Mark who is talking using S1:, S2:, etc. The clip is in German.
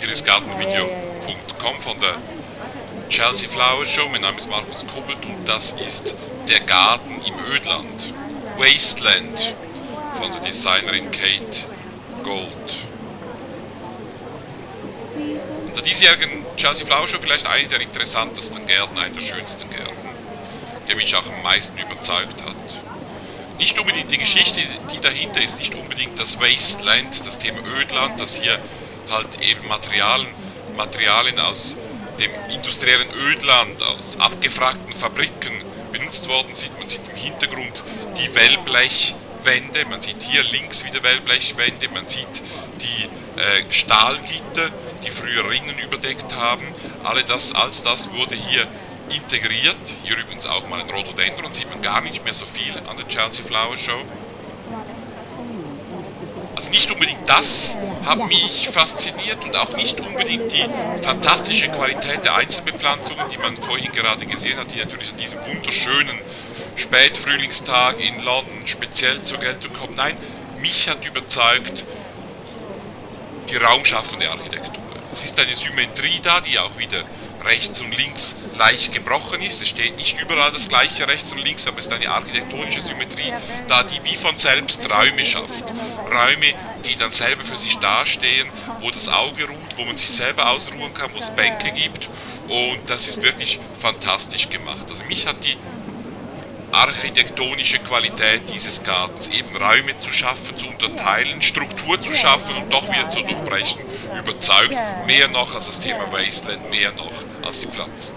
S1: Hier gartenvideo.com von der Chelsea Flower Show. Mein Name ist Markus Kuppelt und das ist der Garten im Ödland. Wasteland von der Designerin Kate Gold. In der diesjährigen Chelsea Flower Show vielleicht eine der interessantesten Gärten, eine der schönsten Gärten, der mich auch am meisten überzeugt hat. Nicht unbedingt die Geschichte, die dahinter ist, nicht unbedingt das Wasteland, das Thema Ödland, das hier halt eben Materialien, Materialien aus dem industriellen Ödland, aus abgefragten Fabriken benutzt worden sind. Man sieht im Hintergrund die Wellblechwände, man sieht hier links wieder Wellblechwände, man sieht die äh, Stahlgitter, die früher Rinnen überdeckt haben. Alle das, alles das wurde hier integriert. Hier übrigens auch mal ein Rhododendron, sieht man gar nicht mehr so viel an der Chelsea Flower Show. Nicht unbedingt das hat mich fasziniert und auch nicht unbedingt die fantastische Qualität der Einzelbepflanzungen, die man vorhin gerade gesehen hat, die natürlich an diesem wunderschönen Spätfrühlingstag in London speziell zur Geltung kommen. Nein, mich hat überzeugt die raumschaffende Architektur. Es ist eine Symmetrie da, die auch wieder rechts und links leicht gebrochen ist. Es steht nicht überall das gleiche rechts und links, aber es ist eine architektonische Symmetrie da, die wie von selbst Räume schafft. Räume, die dann selber für sich dastehen, wo das Auge ruht, wo man sich selber ausruhen kann, wo es Bänke gibt. Und das ist wirklich fantastisch gemacht. Also mich hat die architektonische Qualität dieses Gartens, eben Räume zu schaffen, zu unterteilen, Struktur zu schaffen und doch wieder zu durchbrechen, überzeugt, mehr noch als das Thema Wasteland, mehr noch als die Pflanzen.